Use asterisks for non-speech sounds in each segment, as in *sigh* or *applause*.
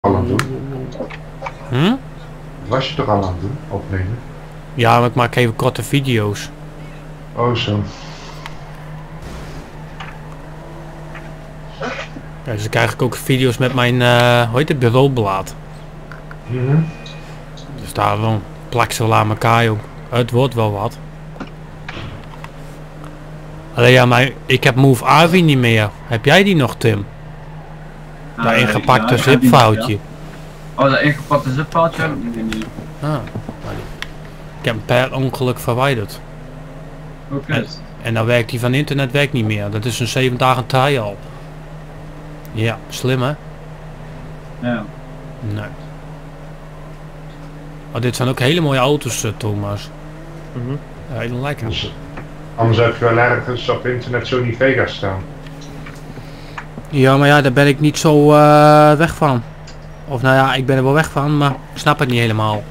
al aan doen? Hm? Was je toch al aan het doen, opnemen? Ja, maar ik maak even korte video's. Oh zo. Ja, dus dan krijg ik ook video's met mijn, eh hoe heet het, bureaublad. Mhm. Dus daar dan plak ze wel aan elkaar, joh. Het wordt wel wat. Alleen ja, maar ik heb Move Avi niet meer. Heb jij die nog, Tim? Dat Eh, ingepakte ja, zipfoutje. ja. Oh, dat ingepakte zipfoutje heb ik niet. Ah, ik heb hem per ongeluk verwijderd. Oké. En dan werkt die van internet werkt niet meer. Dat is een 7 dagen trial. Ja, slim hè? Ja. Nee. Oh, dit zijn ook hele mooie auto's, eh, Thomas. Mhm. Ja, heel lekker. Anders heb je wel ergens op internet Sony Vegas staan. Ja, maar ja, daar ben ik niet zo eh, weg van. Of nou ja, ik ben er wel weg van, maar ik snap het niet helemaal.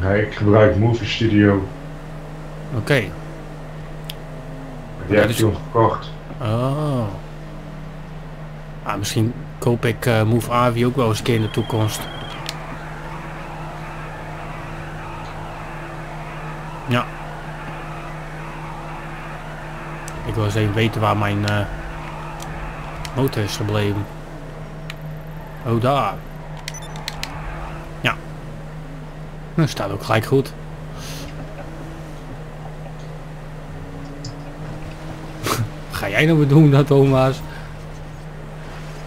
Nee, ik gebruik Movie Studio. Oké. Die Ja, heb ik dus- toen gekocht. Oh. Ah, misschien koop ik eh, Move Avi ook wel eens een keer in de toekomst. Ik wil eens even weten waar mijn eh, motor is gebleven. Oh, daar. Ja. Dat staat ook gelijk goed. Wat *laughs* ga jij nou weer doen, dat Thomas?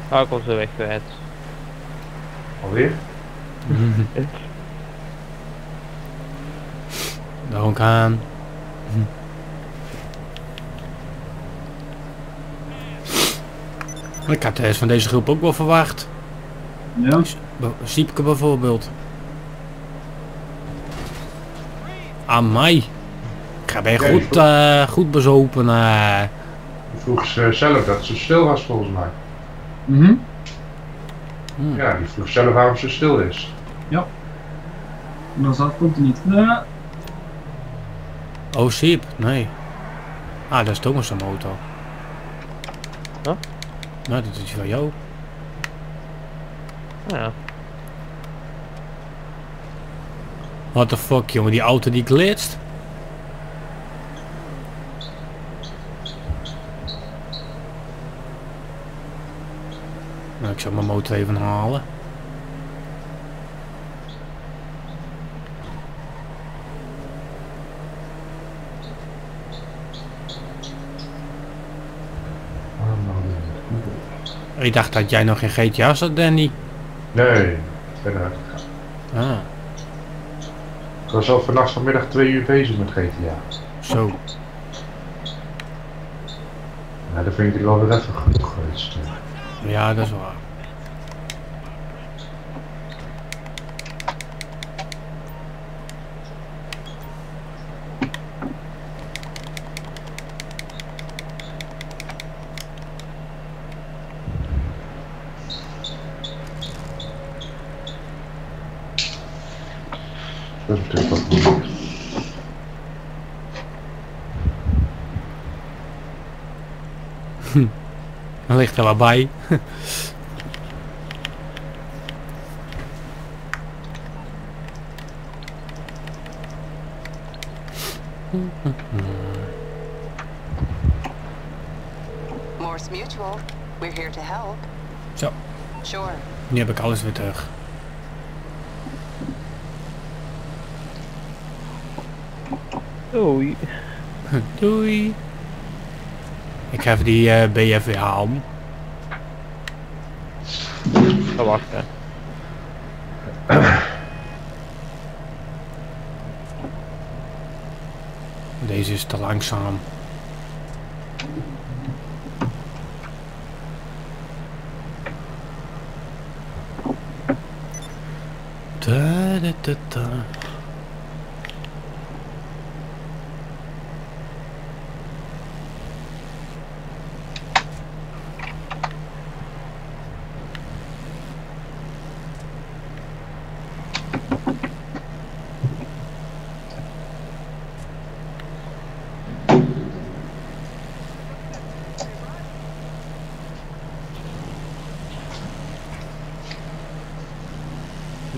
Ga ik onze weg kwijt. Alweer? *laughs* Daar ook aan. Ik had de rest van deze groep ook wel verwacht. Ja. Be- Siepke bijvoorbeeld. Aan mij. Ik ga ben Ja, goed, eh, goed bezopen. eh. Die vroeg ze zelf dat ze stil was volgens mij. Mhm. Hm. Ja, die vroeg zelf waarom ze stil is. Dan dat komt er niet. Ja. Oh, Siep. Nee. Ah, dat is Thomas' motor. Huh? Nou, dat is van jou. Ja. What the fuck, jongen. Die auto die glitst. Nou, ik zal mijn motor even halen. Ik dacht dat jij nog geen GTA zat, Danny. Nee, verder uitgegaan. Ah, Ik was al vannacht vanmiddag twee uur bezig met GTA. zo. Nou, dan vind ik wel weer even genoeg geweest. Ja, dat is waar. Dat is natuurlijk wat moeilijk. Dan ligt er wat bij. Morse Mutual, we're here to help. Zo, Sure. nu heb ik alles weer terug. Oei. Doei. Ik ga even die eh, BF weer halen. Ga wachten. Deze is te langzaam. Da, da, da, da.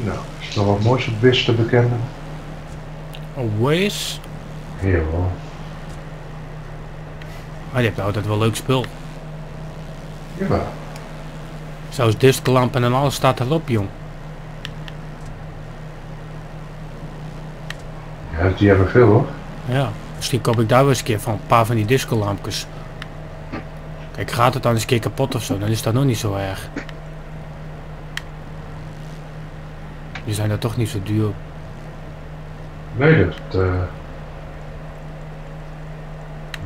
Nou, is er wat moois op Wis te bekennen? Always. Heel hoor. Maar je hebt altijd wel leuk spul. Ja. Zelfs discolampen en alles staat erop, jong. ja, die hebben veel hoor. Ja, misschien koop ik daar wel eens een keer van een paar van die discolampjes. Kijk, gaat het dan eens een keer kapot of zo, dan is dat nog niet zo erg. Die zijn er toch niet zo duur. Nee, dat... eh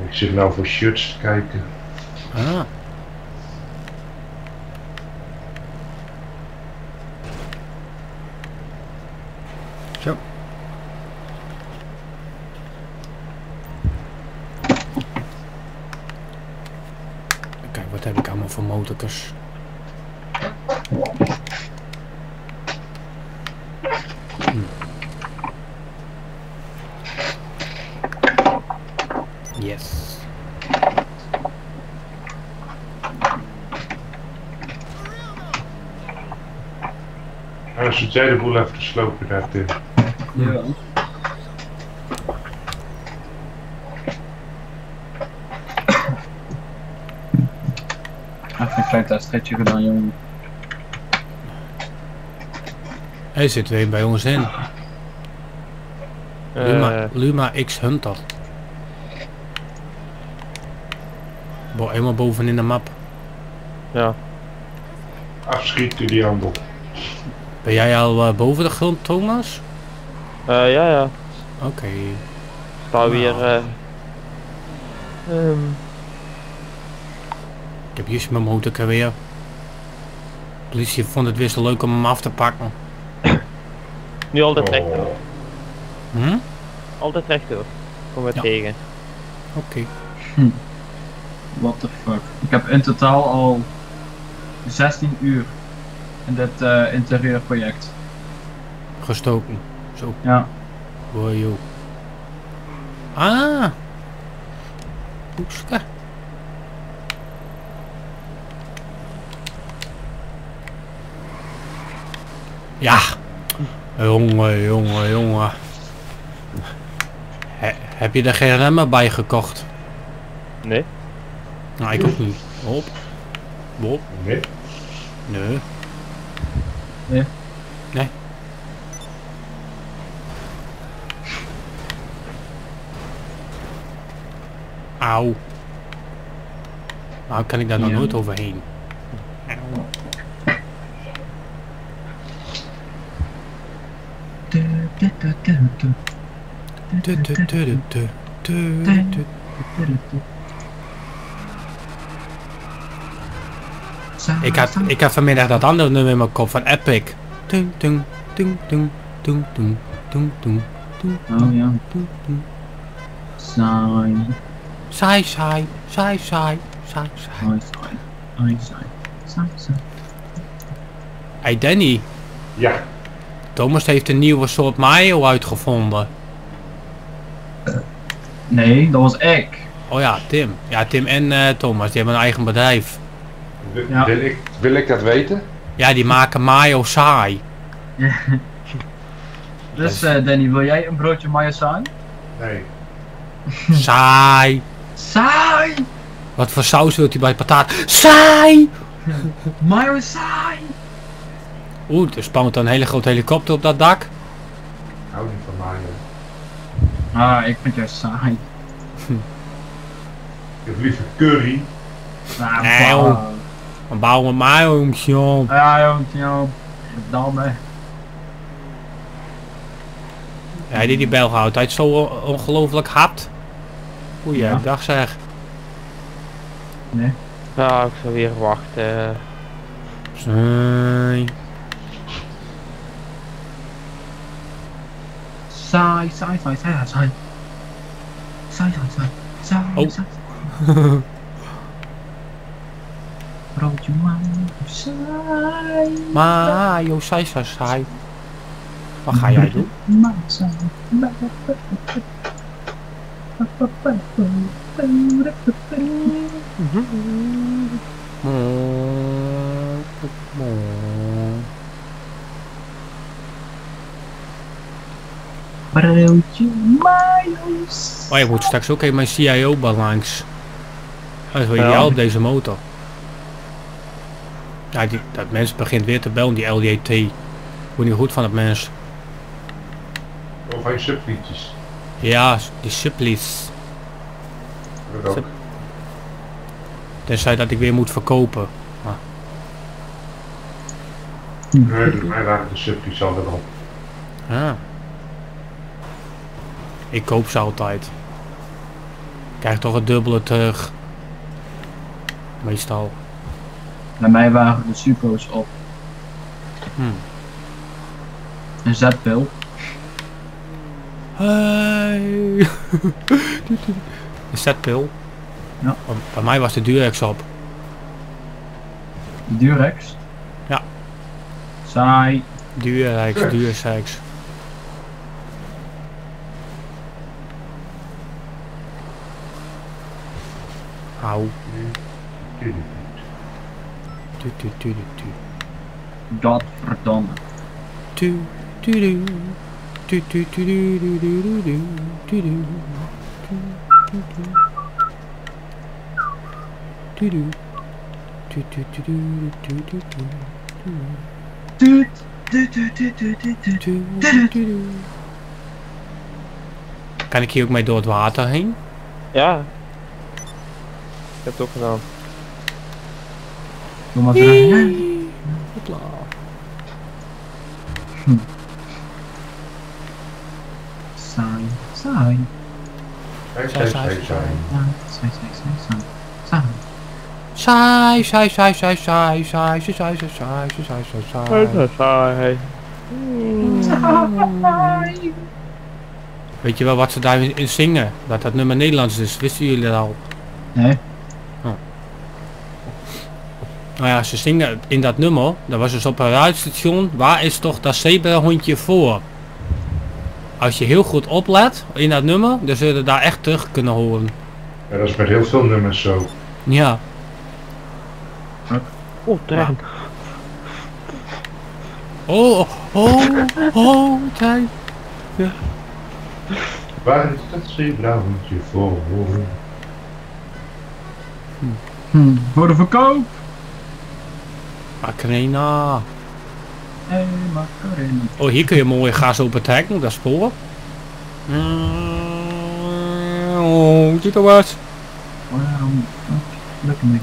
Ik zit nou voor shirts te kijken. Ah. Zo. Kijk, wat heb ik allemaal voor motorkers? Hm. Yes. Nou, dan zit jij de boel even te slopen daar, Tim. Ja. Even een klein testritje gedaan, jongen. Hij zit weer bij ons in. Luma, Eh, Luma X Hunter. Bo helemaal bovenin de map. ja. Afschieten die handel. Ben jij al eh, boven de grond, Thomas? Eh, ja, ja. Oké. Sta weer. Nou. eh ehm, Ik heb hier mijn motorker weer. Politie vond het weer zo leuk om hem af te pakken. nu altijd rechtdoor. Oh, Hm? Altijd rechtdoor. Kom maar Ja. tegen. Oké. What the fuck. Ik heb in totaal al 16 uur in dit eh, interieurproject. Gestoken. Zo. Ja. Boy, joh. Ah. Poeske. Ja. Jongen, jongen, jongen. He- heb je er geen remmen bij gekocht? Nee? Nou, ik ook niet. Hop. Hop. nee. Nee. Nee? Nee. Auw. Nou kan ik daar nog Ja. nooit overheen. Auw. Ik had, ik had vanmiddag dat andere nummer in mijn kop van Epic. Tung, tung, tung, tung, tung, tung, tung, tung, tung, Oh ja. tung, tung. Saai. Saai, saai, saai, saai, saai, saai. Saai, saai. Saai, saai. Saai, saai. Hey Danny, Ja, Thomas heeft een nieuwe soort mayo uitgevonden. Nee, dat was ik. Oh ja, Tim. Ja, Tim en eh, Thomas, die hebben een eigen bedrijf. Wil, Ja. Wil, ik, wil ik dat weten? Ja, die maken mayo saai. *laughs* Dus eh, Danny, wil jij een broodje mayo saai? Nee. *laughs* Saai. Saai! Wat voor saus wilt u bij patat? Saai! *laughs* Mayo saai! Oeh, er spant een hele grote helikopter op dat dak. Ik hou niet van mayo. Ah, ik vind jou saai. Ik heb liever curry. Ah, Nee, Bau mit een Jungchen. Ja, Jungchen. Verdamme. Ja, die, die bel houdt. Hij is zo ongelooflijk hard. Goeie ja. dag zeg. Nee. Ja, ik zal weer wachten. Saai. Saai, saai, saai, saai, saai. Saai, saai, saai, saai, saai. Oh. *laughs* grote Mayo-sai. Mayo-sai. Wat ga jij doen? Maar ik moet straks ook even mijn CIO-balans. Dat wil je jou op deze motor. Ja, die, dat mens begint weer te bellen, die LJT. Word niet goed van het mens. Of hij subliedjes. Ja, die supplies. Dat ook. Tenzij dat ik weer moet verkopen. Nee, bij mij waren de subliedjes altijd al. Ah. Ik koop ze altijd. Krijg toch het dubbele terug. Meestal. Bij mij waren de Supro's op. Hmm. Een zetpil. Hey. *laughs* Een setpil. Ja. Bij- Bij mij was de Durex op. Durex. Ja. Saai. Durex, Durex. Au. Tu, tu, tu, tu, tu. Godverdomme. Tu, tu. Tu, tu, tu, tu. Tu, tu, tu. Tu. Tu, tu, tu. Kan ik hier ook mee door het water heen? Ja. Ik heb het ook gedaan. Doe maar terug. Hopla. Saai. Saai. Ja, saai, saai, saai, saai. Saai. Saai, saai, saai, saai, saai, saai, saai, saai, saai, saai, saai, saai, saai, saai. Saai. Weet je wel wat ze daarin in zingen? Dat dat nummer Nederlands is, wisten jullie dat al? Nee. Nou ja, ze zingen in dat nummer, dat was dus op een radiostation, waar is toch dat zebrahondje voor? Als je heel goed oplet in dat nummer, dan zul je daar echt terug kunnen horen. Ja, dat is met heel veel nummers zo. Ja, Oeh, trein. oh, oh, oh, oh, tijd. Waar is dat zeeblauwtje voor? Hm. Voor de verkoop. Macarena. Hey, Macarena. Oh, hier kun je mooi gas op dat spoor. Oh, dit was. Waarom? Oh, lukt me niet.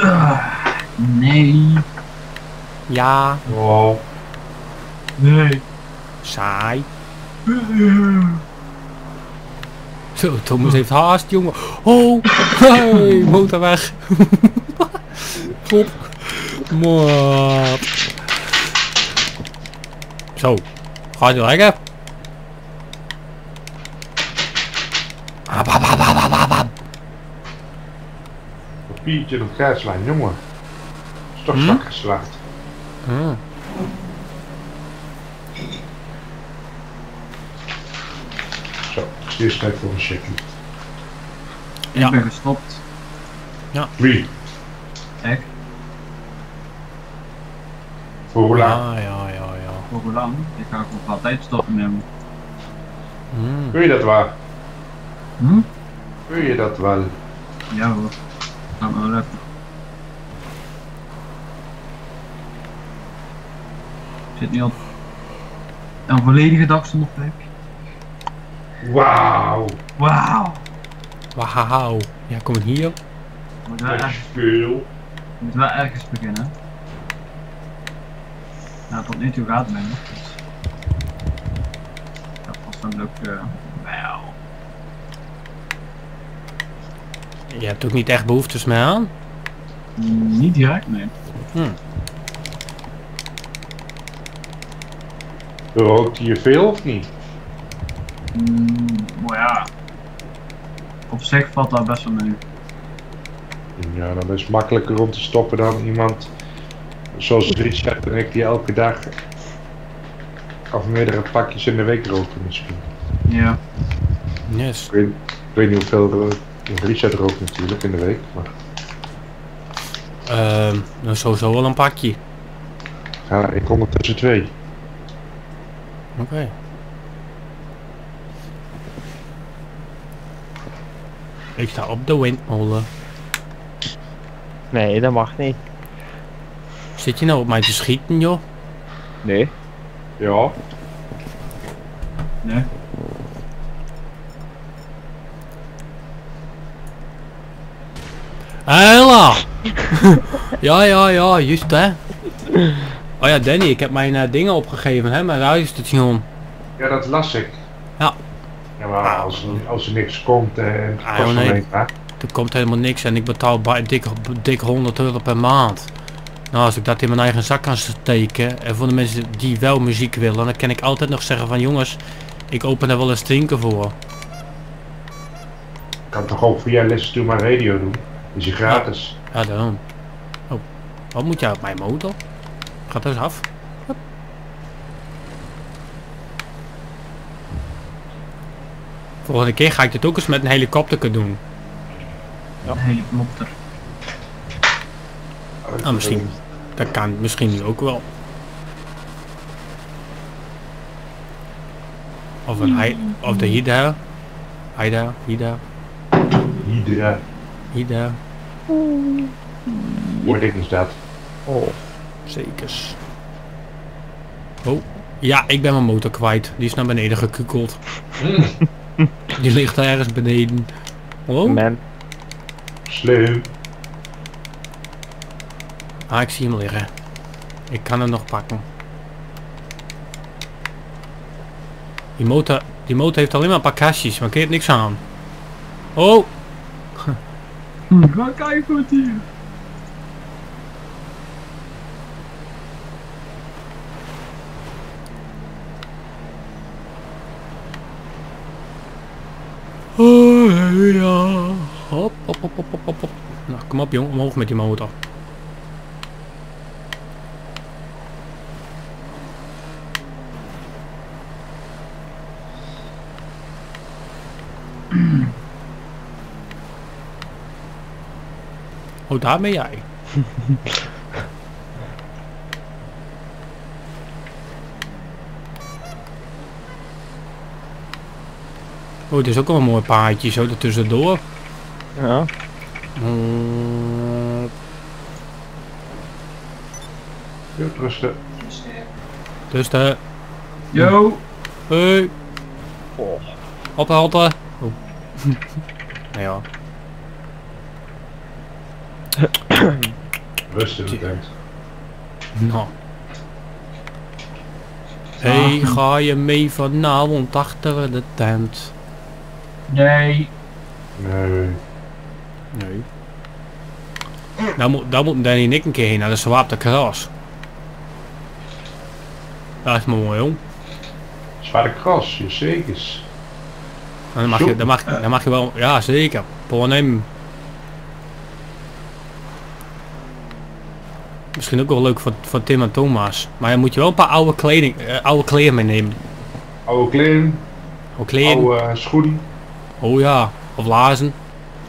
Ah, nee. Ja, Oh, Nee. saai. Zo, Thomas heeft haast, jongen. Oh, hey, motor weg. *laughs* Top. maar Zo, gaat je lekker? Papiertje op gaslijn, jongen. Is toch hmm? geslaagd. Hm. Tijd een checkie. Ja. Ik ben gestopt. Wie? Echt? Voor hoe lang? Ja, ja, ja, ja. Voor hoe lang? Ik ga voor altijd stoppen nemen. Hmm. Wil je dat waar? Hm? Wil je dat wel? Ja hoor. Gaat me wel lukken. Ik zit nu op een volledige dag zonder plek. Wauw, Wauw! Wauw. Ja, kom hier. Moet wel, dat is erg, veel. moet wel ergens beginnen. Nou, tot nu toe gaat het mij nog. Dus. Dat was dan lukken. Wauw. Je hebt ook niet echt behoeftes meer aan. Mm, Niet direct, nee. Rookt je veel of niet? Mm, maar ja. Op zich valt dat best wel mee. Ja, dan is het makkelijker om te stoppen dan iemand zoals Richard en ik die elke dag of meerdere pakjes in de week roken misschien. Ja. Yes. Ik weet, ik weet niet hoeveel Richard rookt natuurlijk in de week, maar Ehm, nou sowieso wel een pakje. Ja, ik kom er tussen twee. Oké. Ik sta op de windmolen. Nee, dat mag niet. Zit je nou op mij te schieten, joh? Nee. Ja. Nee. Hela! *laughs* ja, ja, ja, juist hè. Oh ja, Danny, ik heb mijn eh, dingen opgegeven, hè, mijn radiostation. Ja, dat las ik. Ja. Ja, maar als, er- als er niks komt eh, en het Ah, kost joh, nee. alleen maar. Er komt helemaal niks en ik betaal bij dik, dik 100 euro per maand. Nou, als ik dat in mijn eigen zak kan steken en voor de mensen die wel muziek willen, dan kan ik altijd nog zeggen van jongens, ik open er wel eens drinken voor. Ik kan toch ook via Listen to My Radio doen. Is je gratis. Ja, dan. Oh, wat moet jij op mijn motor? Gaat dus af. Volgende keer ga ik dit ook eens met een helikopter kunnen doen. Een helikopter. Ah, misschien. Dat kan misschien nu ook wel. Of een hei, of de Hida. Hida, Hida, Hydra. Hida. Hoe dik is dat? Oh. Zekers. Oh, ja, ik ben mijn motor kwijt. Die is naar beneden gekukeld. *laughs* *laughs* Die ligt daar ergens beneden. Oh, Man. Slim. ah, ik zie hem liggen. Ik kan hem nog pakken. Die motor, die motor heeft alleen maar een paar kastjes, maar keert niks aan. Oh, *laughs* Ga kijken wat hier. Oh, *clears throat* ja. Hop, hop, hop, hop, hop, hop, hop. Nou, kom op jong, omhoog met die motor. Oh, daar ben Oh, dit is ook wel een mooi paadje zo ertussendoor. Ja. Mm, Ja, rusten. De... Yo. Hey, Oh. ophalten. Oh. *laughs* nou *coughs* ja. Rust in de tent. Nou. Hey, ga je mee vanavond achter de tent? Nee. Nee. Nee. Daar moet, daar moet Danny en ik een keer heen, naar de Zwaapte Kras. Dat is mooi, jong. Zware kras, je zekers. En Dan mag, je, dan, mag, dan mag je wel, ja zeker, Ponem. Misschien ook wel leuk voor, voor Tim en Thomas. Maar dan moet je wel een paar oude kleding, eh, oude kleren meenemen. Oude kleren, Oude kleren, oude eh, schoenen. Oh ja, of lazen.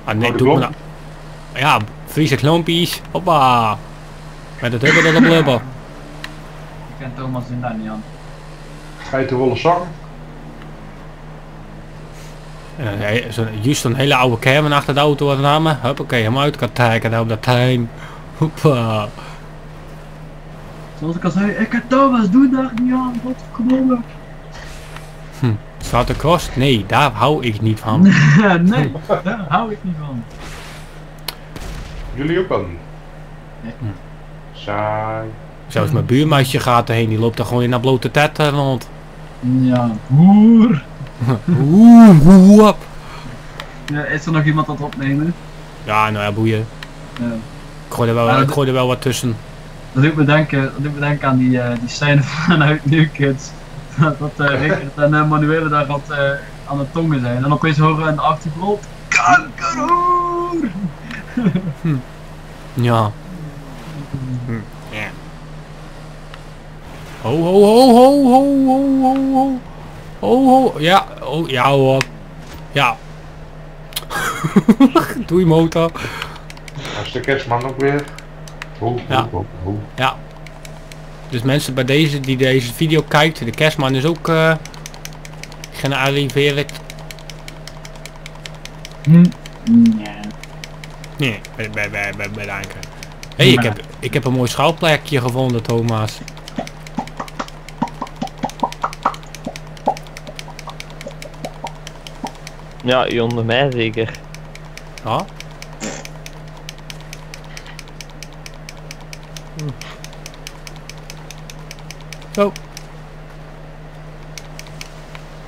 Ah nee, doe klomp. nou. Ja, Friese klompjes, hoppa. Met het hebben dat op blubber. *laughs* Ik ken Thomas in daar niet aan. Geitenwolle sokken. En dan he- zo, juist een hele oude kermen achter de auto wat namen. Huppakee, hem uit kan trekken daar op dat tuin. Hoppa. Zoals ik al zei, ik ken Thomas, doe daar niet aan. Wat verdomme. Staat de kost? Nee, daar hou ik niet van. *laughs* nee, daar hou ik niet van. Jullie ook wel niet? Nee. Saai. Zelfs mijn buurmeisje gaat erheen, die loopt er gewoon in naar blote tetten rond. Ja, boer. *laughs* Oeh, oeh, op. Ja, is er nog iemand dat opnemen? Ja, nou ja, boeien. Ja. Ik gooi er wel, ik gooi er wel wat tussen. Dat doet me denken, dat doet me denken aan die, eh, die scène *laughs* vanuit New Kids. Dat, *laughs* dat eh, Rickert en uh, Manuele daar wat eh, aan het tongen zijn. En opeens horen we in de achtergrond Kankerhoer! Ja. Hm, Ja. Ho, ho, ho, ho, ho, ho, ho, ho. Ho, ho. Ja, oh, ja hoor. Ja. *laughs* Doei motor. Als de kerstman ook weer. Ja. oh, oh, oh. Ja. Dus mensen bij deze die deze video kijkt, de kerstman is ook eh gearriveerd. Hm. Ja. Nee, bij, bij, bij, bij, bedanken. Hé, hey, ik, heb, ik heb een mooi schouwplekje gevonden, Thomas. Ja, hier onder mij zeker. Ja.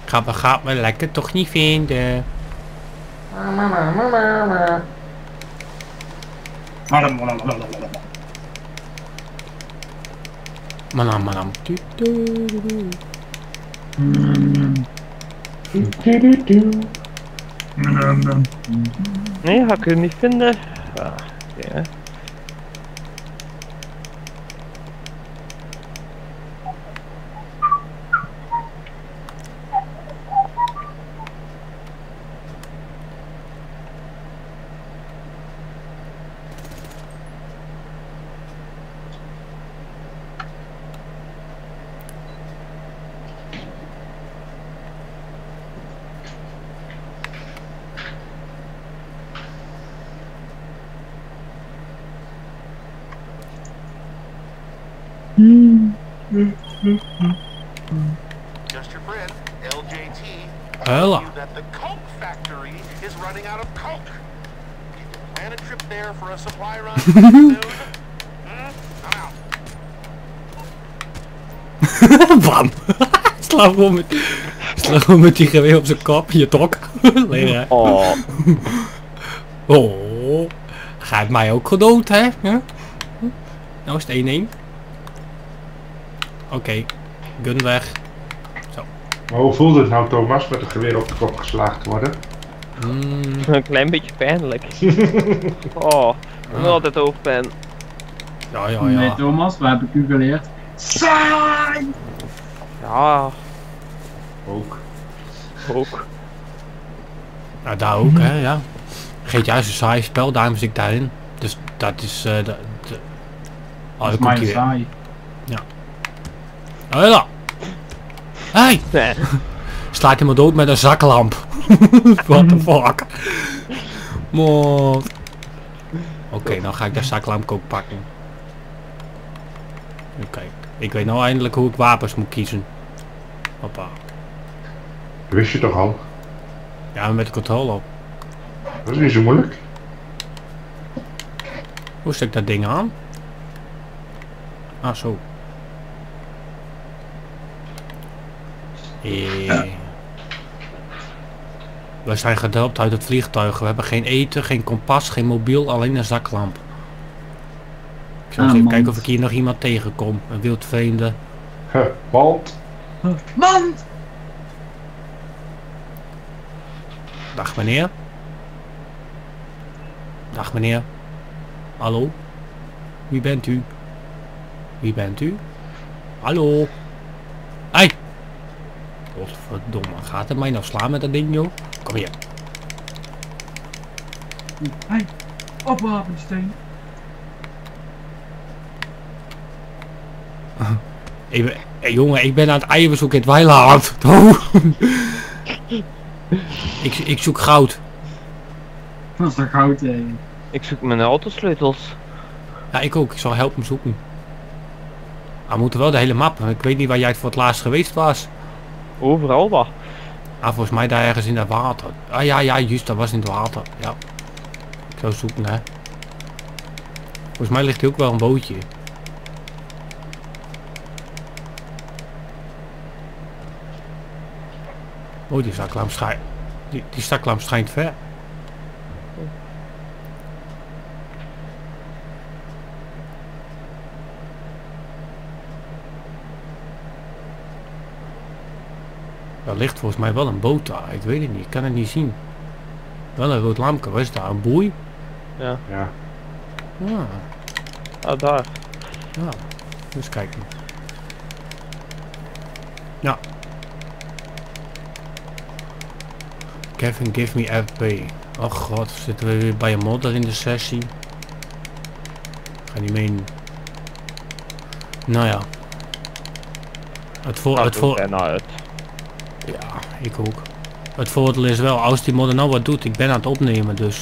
Gaat me, gaat me lekker toch niet vinden. Manam, manam. Nee, ga ik het niet vinden. Ah, ja. Just your friend, LJT, Hela. you that the Coke factory is running out of Coke. You can plan a trip there for a supply run soon. Hmm? I'm out. Bam! Sla gewoon met, sla gewoon met die geweer op zijn kop, je tok. *laughs* Leren. Oh, *laughs* Oh, gaat mij ook gedood, hè? Ja? Nou is het 1-1. Oké, gun weg. Maar hoe voelde het nou Thomas met een geweer op de kop geslagen te worden? Mm, een klein beetje pijnlijk. *laughs* Oh, nog altijd hoofdpijn. ja, ja, Nee, ja. Thomas, wat heb ik u geleerd? Saai! Ja, Ook. ook. Nou, daar ook, hè, ja. GTA is een saai spel, daarom zit ik daarin. Dus dat is... eh de, de... Oh, Dat is saai. Oh, ja. Hey, Nee. slaat me dood met een zaklamp. *laughs* What the fuck. Man. Oké, dan ga ik de zaklamp ook pakken. Oké, ik weet nou eindelijk hoe ik wapens moet kiezen. Hoppa. Wist je toch al? Ja, met de controle op. Dat is niet zo moeilijk. Hoe stek ik dat ding aan? Ah, zo. Eh. We zijn gedropt uit het vliegtuig. We hebben geen eten, geen kompas, geen mobiel, alleen een zaklamp. Ik zal eens Ah, even kijken of ik hier nog iemand tegenkom. Een wildvreemde. Huh, want? Man! Dag meneer. Dag meneer. Hallo. Wie bent u? Wie bent u? Hallo. Godverdomme, gaat het mij nou slaan met dat ding joh? Kom hier. Hey, op wapensteen. Ik ben, hey, jongen, ik ben aan het eieren zoeken in het weiland. Oh. *laughs* ik, ik zoek goud. Dat is toch goud, hé. Ik zoek mijn autosleutels. Ja, ik ook. Ik zal helpen zoeken. Maar we moeten wel de hele map. Ik weet niet waar jij het voor het laatst geweest was. Overal wat. Ah, volgens mij daar ergens in dat water. Ah ja, ja, juist, dat was in het water. Ja. Ik zou zoeken, hè. Volgens mij ligt hier ook wel een bootje. Oh, die zaklamp schijnt... Die, die zaklamp schijnt ver. Ligt volgens mij wel een boot daar. Ik weet het niet. Ik kan het niet zien. Wel een rood lampje. Wat is daar? Een boei? Ja. Ja. Ja, Ah, daar. ja. Dus kijken. Ja. Kevin, give me FP. Oh god, zitten we weer bij een modder in de sessie. ga niet meen. Nou ja. Het, voor, Nou, het, voor, uit. Ja, ik ook. Het voordeel is wel, als die modder nou wat doet, ik ben aan het opnemen, dus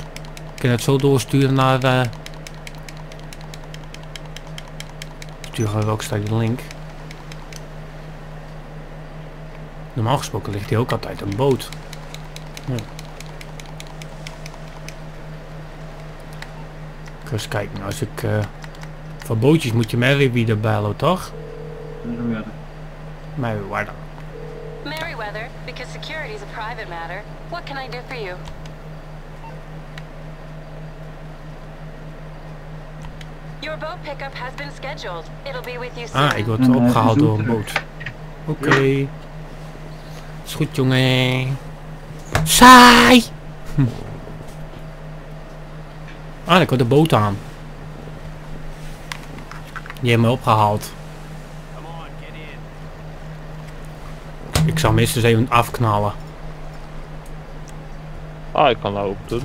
ik kan het zo doorsturen naar... eh Stuur gewoon ook staat die link. Normaal gesproken ligt hier ook altijd een boot. Ik ga eens kijken, als ik... eh van bootjes moet je Mary bellen, toch? Merryweather. Meriwether. Merryweather, because security is a private matter. What can I do for you? Your boat pickup has been scheduled. It'll be with you soon. Ah, ik word eh, opgehaald door een boot. Oké. Is goed, jongen. Saai! Hm. Ah, ik word de boot aan. Die heeft me opgehaald. Ik zal minstens even afknallen. Ah, ik kan dat ook doen.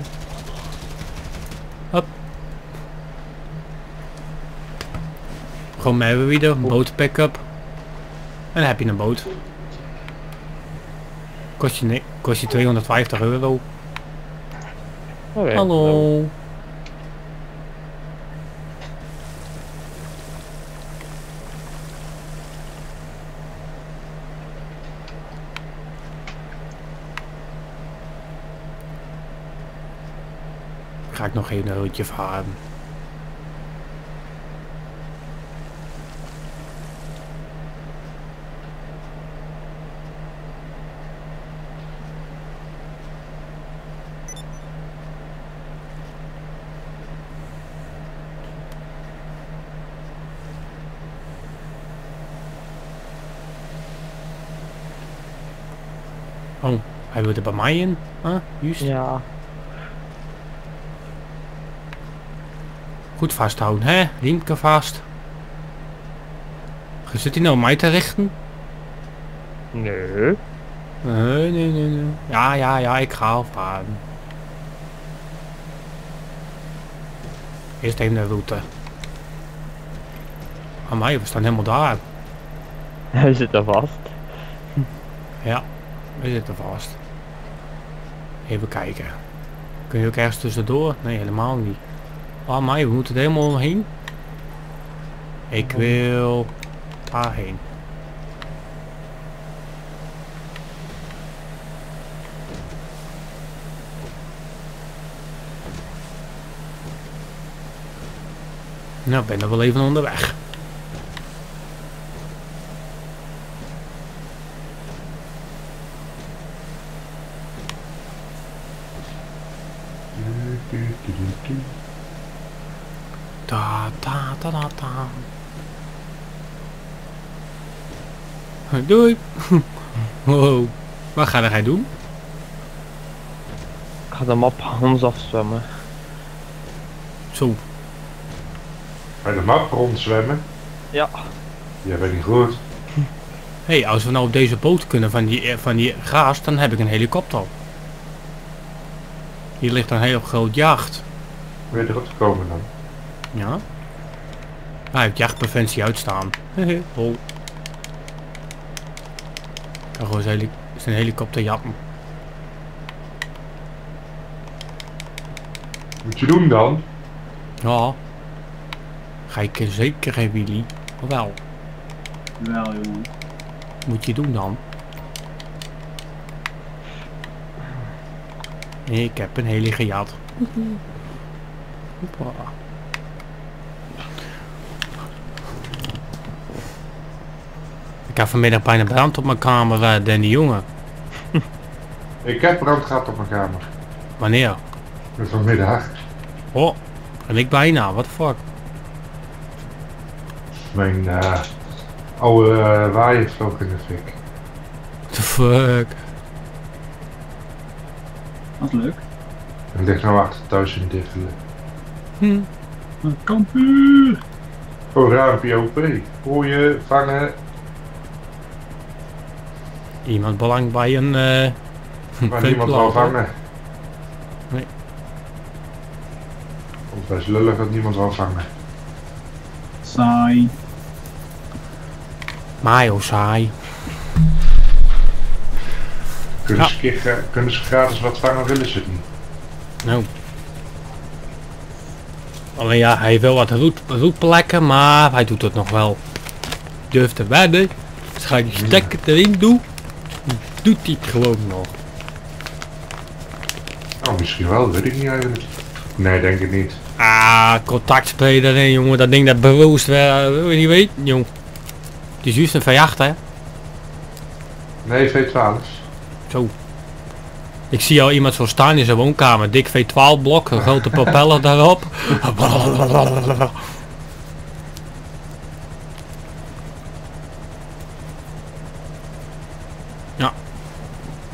Gewoon mij weer een boot pick-up. En dan heb je een boot. Kost je, kost je 250 euro. Oké, Hallo. Ga ik nog even een roodje varen. Oh, hij wil er bij mij in? Ah, juist. Ja. Goed vasthouden, hè? Riemke vast. Zit hij nou mij te richten? Nee. Nee, nee, nee, nee. Ja, ja, ja, ik ga al varen. Eerst even de route. Ah, mij, we staan helemaal daar. Hij zit er vast. Ja, we zitten vast. Even kijken. Kun je ook ergens tussendoor? Nee, helemaal niet. Ah, mij, we moeten er helemaal omheen. Ik wil daarheen. Nou, ik ben er wel even onderweg. Da, da, da, da, da. Doei. *laughs* wow. Wat ga jij doen? Ik ga de map Hans afzwemmen. Zo. Bij de map rondzwemmen. Ja. Ja, ben niet goed. Hé, hey, als we nou op deze boot kunnen van die, van die gaas, dan heb ik een helikopter. Hier ligt een heel groot jacht. Wil je erop te komen dan? Ja. Hij heeft jachtpreventie uitstaan. Hehe, hol. Kan gewoon zijn, heli- zijn helikopter jappen. Moet je doen dan? Ja. Ga ik zeker, hè, Willy. Wel, Wel, jongen. moet je doen dan. Ik heb een heli gejat. *laughs* Hoppa. Heb vanmiddag bijna brand op mijn kamer, eh, Danny jongen. Ik heb brand gehad op mijn kamer. Wanneer? Vanmiddag. Oh, en ik bijna, what the fuck? Mijn eh, oude uh, waaier vloog in de fik. What the fuck? Dat is leuk. Ik lig nou achter thuis in Diggelen. Hm. Een kampuur! Oh, raampje OP. Gooien, vangen, Iemand belang bij een... eh maar niemand wil hoor. vangen. Nee. Want best lullig dat niemand wil vangen. Saai. Mayo saai. Kunnen, Ja. ze, gra- kunnen ze gratis wat vangen, willen ze het niet. Nou. Alleen ja, hij heeft wel wat roet, roetplekken, maar hij doet het nog wel. Durft te wedden. Als hij die stekker erin doet, doet hij het gewoon nog. Oh, misschien wel, weet ik niet eigenlijk. Nee, denk ik niet. Ah, contactspray erin, jongen. Dat ding dat beroost weer, wil je niet weten, jong. Het is juist een V8, hè. Nee, V12. Zo. Ik zie al iemand zo staan in zijn woonkamer. Dik V12 blok, een grote propeller *laughs* daarop.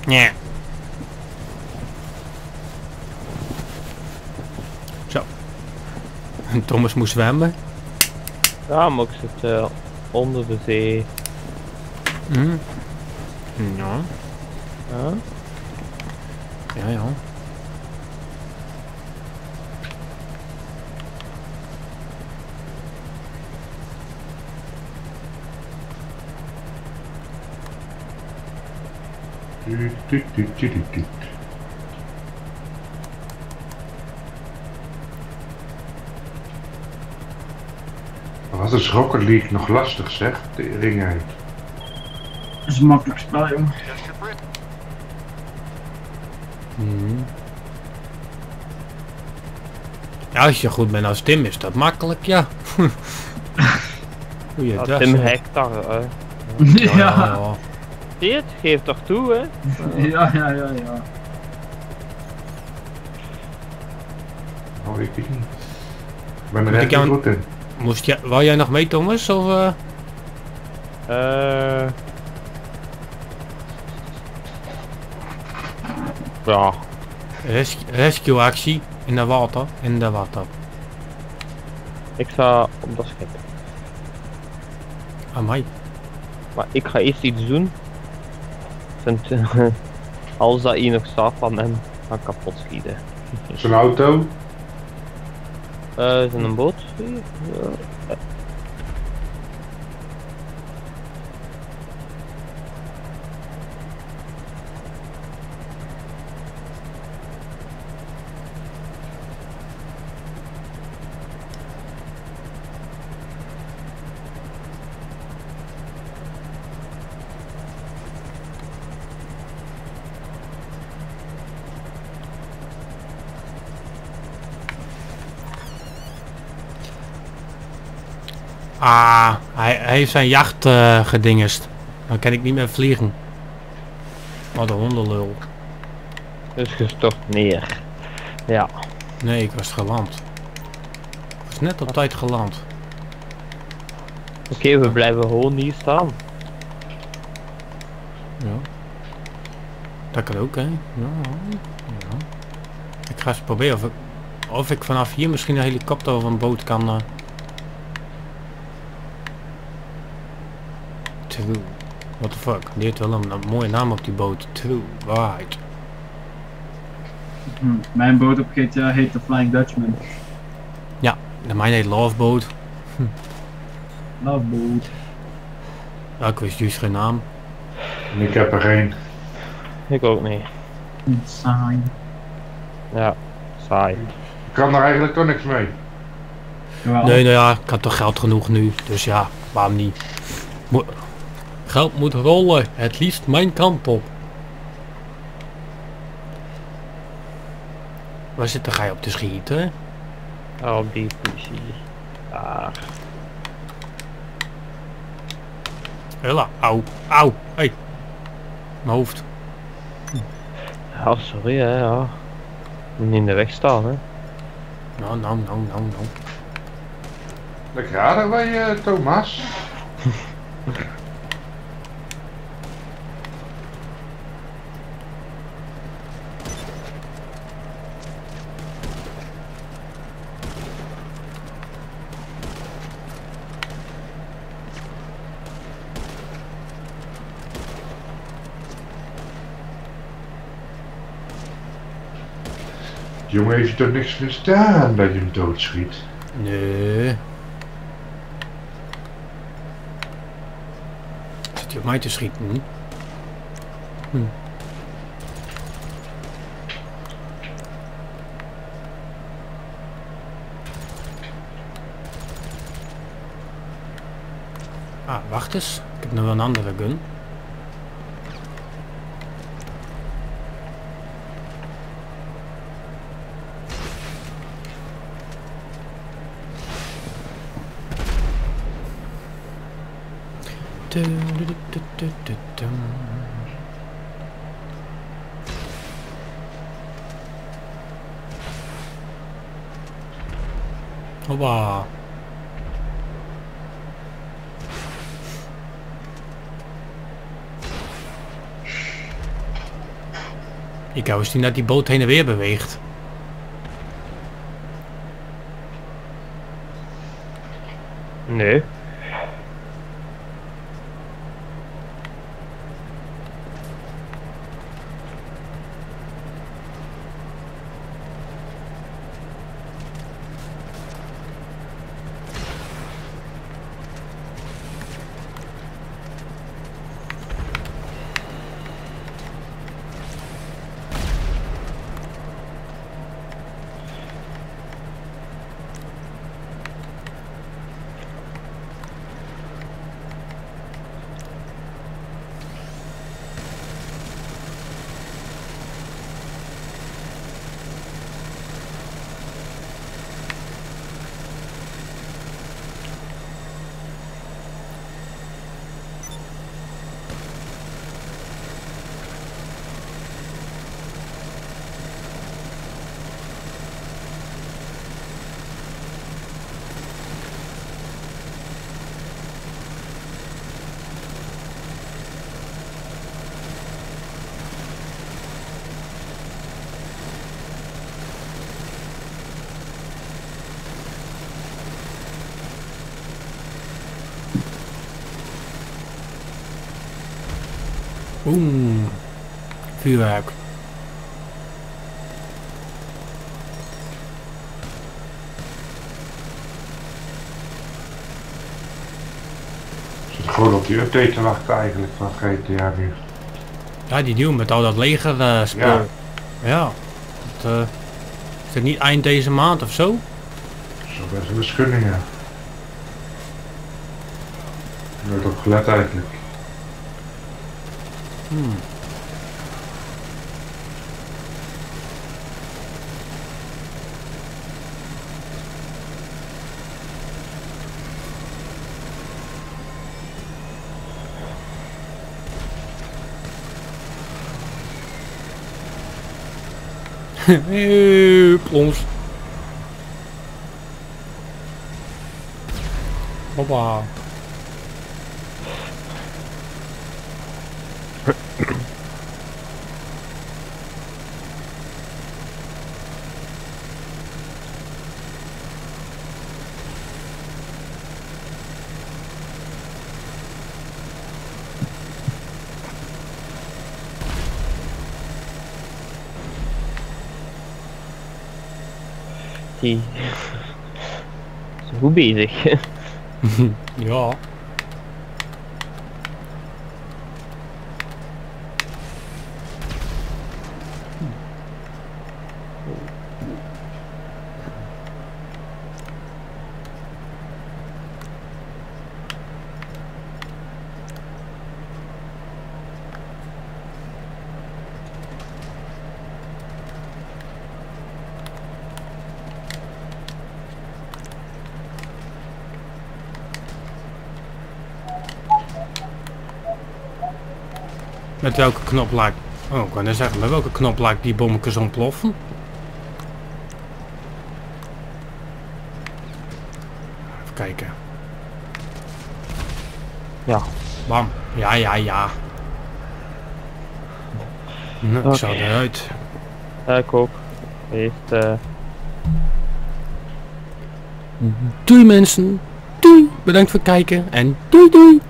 Ja. Zo. En Thomas moest zwemmen. Ja, maar ik zit eh, onder de zee. Hm. Ja. Ja? Ja, ja. Wat is Rocket League nog lastig zeg, de ringen. Dat is een makkelijk spel, jongen. Ja, als je goed bent als Tim is dat makkelijk, ja. *laughs* Hoe je Ja, Tim. Hector, hè. *laughs* Ja, ja. Het? Geef toch toe, hè? *laughs* ja, ja, ja, ja. Oh, ik weet niet. Ik ben er Moet echt ik jou niet een- goed in. Moest jij, wou jij nog mee, Thomas? Of, eh? Eh. Ja, res rescue actie in de water? In de water. ik sta op dat schip. Amai. Maar ik ga eerst iets doen. Sinds, eh, *laughs* als dat hier nog staat van hem, gaan kapot schieten. Zo'n auto. Eh, is een boot? Ja. Hij, heeft zijn jacht eh, gedingest. Dan kan ik niet meer vliegen. Wat een hondenlul. Dus gestort neer. Ja. Nee, ik was geland. Ik was net op tijd geland. Oké, we blijven gewoon hier staan. Ja. Dat kan ook, hè? Ja, ja. Ik ga eens proberen of ik, of ik vanaf hier misschien een helikopter of een boot kan... eh True. What the fuck? Die heeft wel een, een mooie naam op die boot. True. Right. Hm, Mijn boot op GTA heet de Flying Dutchman. De mijne heet Loveboat. Love boat. Ja, ik wist juist geen naam. Ik heb er geen. Ik ook niet. Hm, Saai. Ja, saai. Ik kan er eigenlijk toch niks mee. Jawel. Nee, nou ja, ik had toch geld genoeg nu. Dus ja, waarom niet? Mo- geld moet rollen. Het liefst mijn kant op. Waar zit de gij op te schieten? Ja, op die positie. Daar. Hela, auw, auw, hey. Mijn hoofd. Ja, sorry hè, ja. Moet niet in de weg staan hè. Nou, nou, nou, nou, nou. Lekker aardig bij je, Thomas. *laughs* Jongen heeft toch niks verstaan dat je hem doodschiet? Nee. Zit hij op mij te schieten? Hm. Ah, wacht eens. Ik heb nog een andere gun. Hoppa. Ik hou eens niet dat die boot heen en weer beweegt. Nee. Oeh. Vuurwerk. Ik zit gewoon op die update te wachten eigenlijk van GTA nu. Ja, die nieuwe met al dat leger spul. Ja. Ja. Dat, eh, is het niet eind deze maand of zo? Zo best een beschutting, ja. Nooit op gelet eigenlijk. Hmm. Eh, Plons. Goed bezig. *laughs* *laughs* Ja. Met welke knop laat Oh, ik wou net zeggen, met welke knop laat ik die bommetjes ontploffen? Even kijken. Ja. Bam. Ja, ja, ja. Nou, ik Oké. eruit. Ja, ik ook. Heeft eh Doei mensen. Doei. Bedankt voor het kijken en doei doei.